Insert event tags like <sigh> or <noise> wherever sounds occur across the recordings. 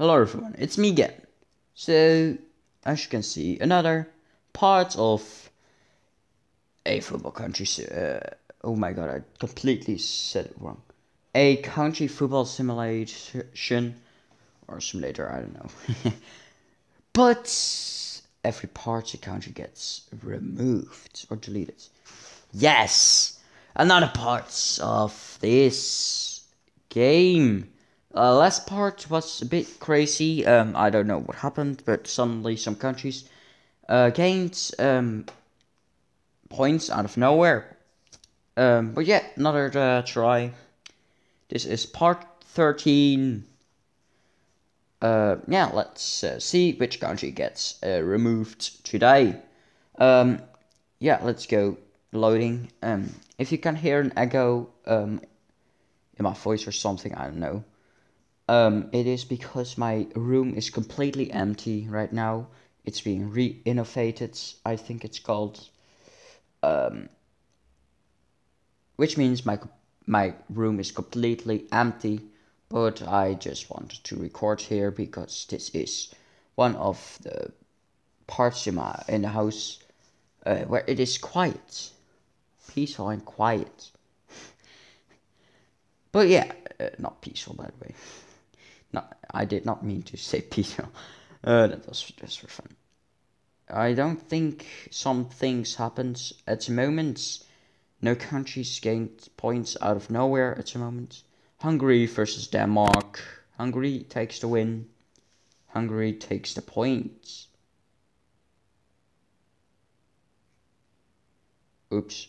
Hello everyone, it's me again. So, as you can see, another part of a football country. Uh, oh my god, I completely said it wrong. A country football simulation or simulator, I don't know. <laughs> but every part of the country gets removed or deleted. Yes, another part of this game uh, last part was a bit crazy. Um, I don't know what happened, but suddenly some countries uh, gained um, points out of nowhere. Um, but yeah, another uh, try. This is part 13. Uh, yeah, let's uh, see which country gets uh, removed today. Um, yeah, let's go loading. Um, if you can hear an echo um, in my voice or something, I don't know. Um, it is because my room is completely empty right now. It's being re-innovated, I think it's called. Um, which means my my room is completely empty. But I just wanted to record here because this is one of the parts in my in the house uh, where it is quiet, peaceful and quiet. <laughs> but yeah, uh, not peaceful by the way. Not, I did not mean to say <laughs> Peter. Uh, that was just for fun. I don't think some things happened at the moment. No countries gained points out of nowhere at the moment. Hungary versus Denmark. Hungary takes the win. Hungary takes the points. Oops.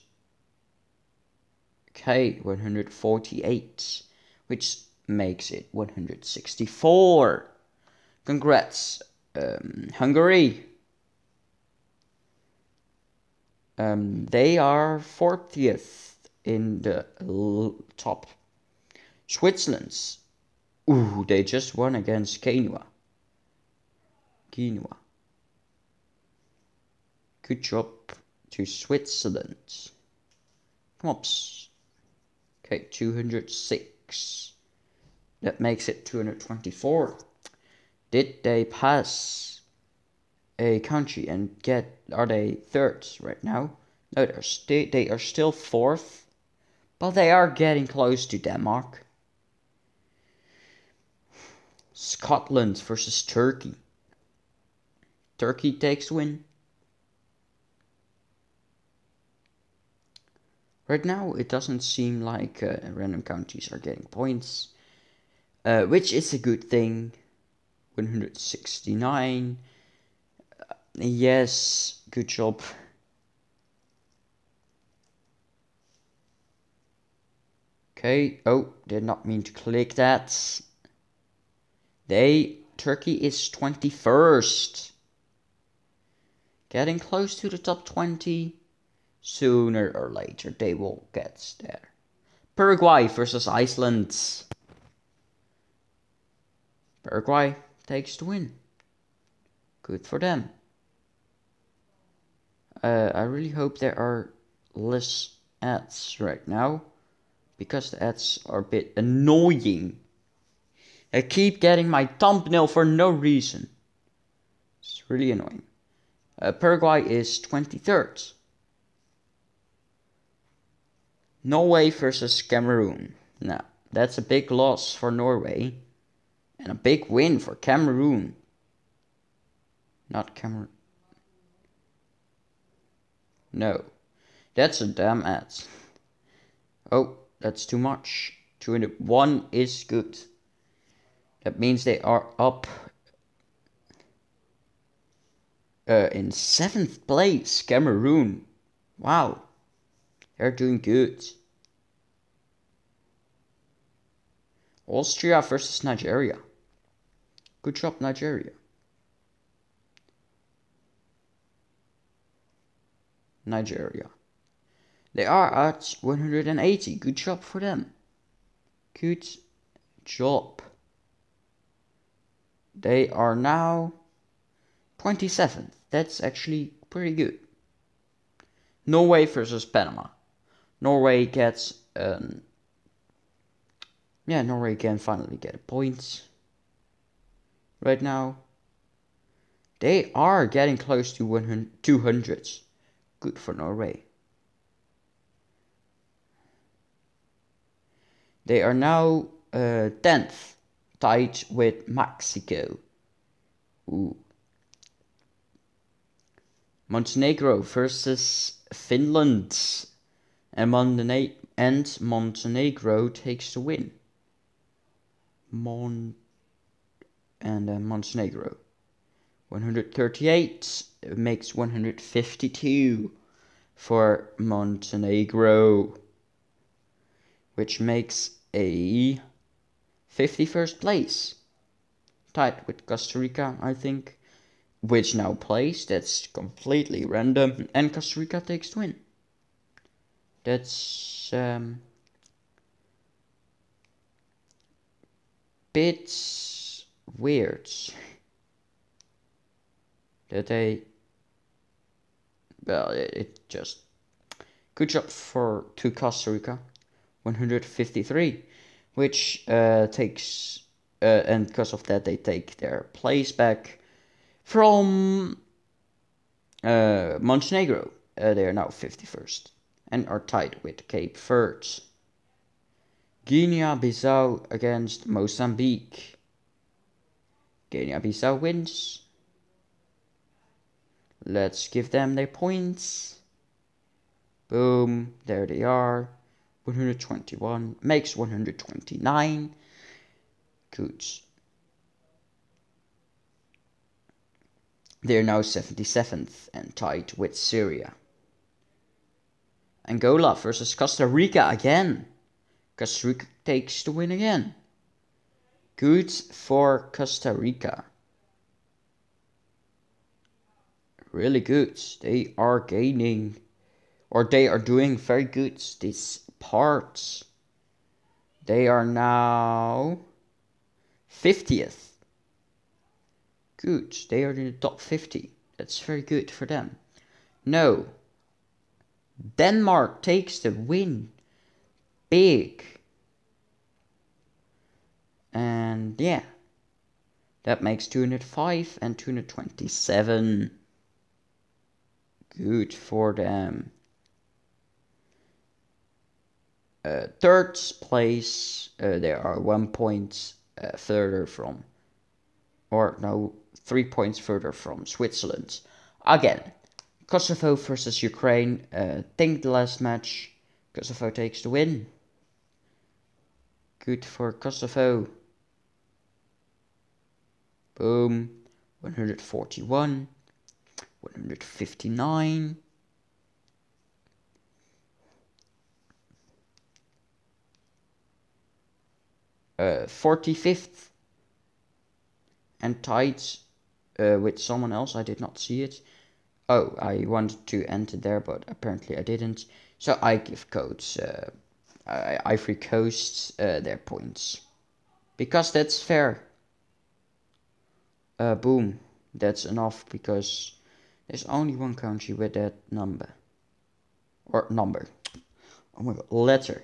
Okay, 148, which makes it 164. Congrats, um, Hungary. Um, they are 40th in the top. Switzerland's. Ooh, they just won against Quinoa. Quinoa. Good job to Switzerland. Come on. Okay, 206. That makes it 224. Did they pass a country and get, are they thirds right now? No, they're st- they are still fourth, but they are getting close to Denmark. Scotland versus Turkey. Turkey takes win. Right now, it doesn't seem like uh, random countries are getting points uh, which is a good thing. 169. Uh, yes, good job. Okay, oh, did not mean to click that. They, Turkey is 21st. Getting close to the top 20. Sooner or later, they will get there. Paraguay versus Iceland. Paraguay takes the win. Good for them. Uh, I really hope there are less ads right now because the ads are a bit annoying. I keep getting my thumbnail for no reason. It's really annoying. Uh, Paraguay is 23rd. Norway versus Cameroon. Now, that's a big loss for Norway and a big win for Cameroon. Not Cameroon. No, that's a damn ad. Oh, that's too much. 201 is good. That means they are up uh, in seventh place. Cameroon. Wow, they're doing good. Austria versus Nigeria. Good job, Nigeria. Nigeria. They are at 180. Good job for them. Good job. They are now 27th. That's actually pretty good. Norway versus Panama. Norway gets um, yeah, Norway can finally get a point. Right now. They are getting close to 100, 200. Good for Norway. They are now uh, 10th, tied with Mexico. Ooh. Montenegro versus Finland. And, Montene- and Montenegro takes the win. Mon and uh, Montenegro. 138 makes 152 for Montenegro, which makes a 51st place. Tied with Costa Rica, I think, which now plays. That's completely random, and Costa Rica takes the win. That's um, bit weird that they well it, it just good job for to Costa Rica 153 which uh, takes uh, and because of that they take their place back from uh, Montenegro. Uh, they are now 51st and are tied with Cape Verde. Guinea-Bissau against Mozambique Guinea-Bissau wins Let's give them their points. Boom, there they are. 121 makes 129. Good. They are now 77th and tied with Syria. Angola versus Costa Rica again. Costa Rica takes the win again. Good for Costa Rica. really good. They are gaining, or they are doing very good this part. They are now 50th. Good, they are in the top 50. That's very good for them. No. Denmark takes the win. Big. And yeah. That makes 205 and 227 good for them. Uh, third place, uh, they are one point uh, further from, or no, three points further from Switzerland. Again, Kosovo versus Ukraine. Uh, think the last match, Kosovo takes the win. Good for Kosovo. Boom, 141. 159 uh, 45th and tied uh, with someone else. I did not see it. Oh I wanted to enter there but apparently I didn't. So I give codes uh, Ivory Coast uh, their points. Because that's fair uh, boom that's enough because there's only one country with that number. Or number. Oh my god, letter.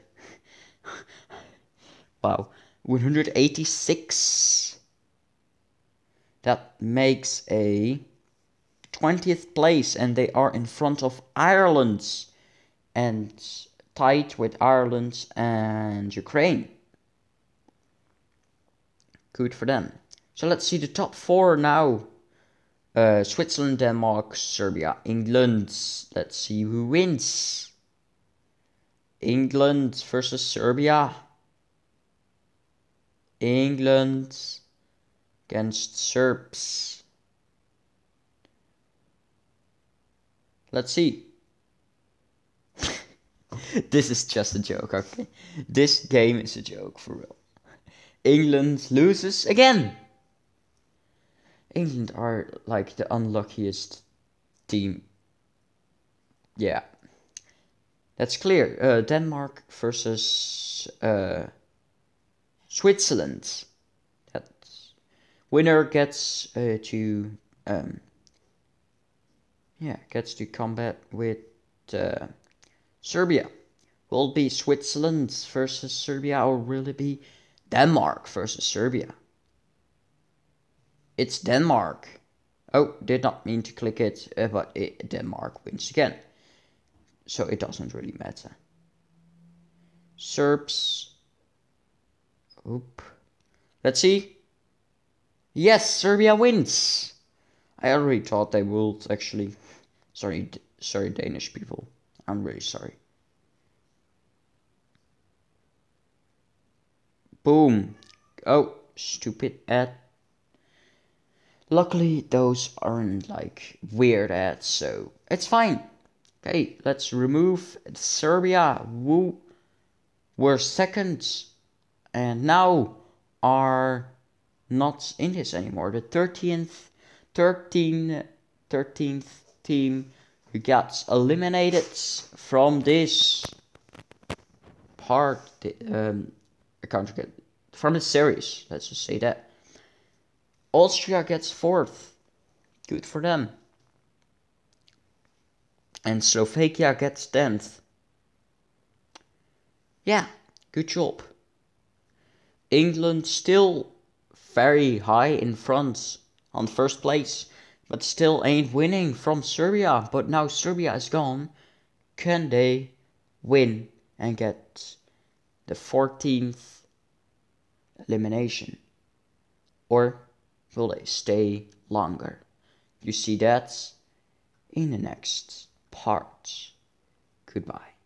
<laughs> wow. 186. That makes a 20th place, and they are in front of Ireland and tied with Ireland and Ukraine. Good for them. So let's see the top four now. Uh, Switzerland, Denmark, Serbia, England. Let's see who wins. England versus Serbia. England against Serbs. Let's see. <laughs> this is just a joke, okay? This game is a joke for real. England loses again. England are like the unluckiest team. Yeah. That's clear. Uh, Denmark versus uh, Switzerland. That winner gets uh, to um, yeah gets to combat with uh, Serbia. Will it be Switzerland versus Serbia or will it be Denmark versus Serbia? It's Denmark. Oh, did not mean to click it, uh, but it, Denmark wins again. So it doesn't really matter. Serbs. Oop. Let's see. Yes, Serbia wins. I already thought they would actually. Sorry, sorry, Danish people. I'm really sorry. Boom. Oh, stupid ad. Luckily, those aren't like weird ads, so it's fine. Okay, let's remove Serbia. Woo. We're second, and now are not in this anymore. The 13th, 13th, 13th team got eliminated from this part, um, country from the series. Let's just say that. Austria gets fourth. Good for them. And Slovakia gets 10th. Yeah, good job. England still very high in front on first place, but still ain't winning from Serbia. But now Serbia is gone. Can they win and get the 14th elimination? Or will they stay longer? You see that in the next part. Goodbye.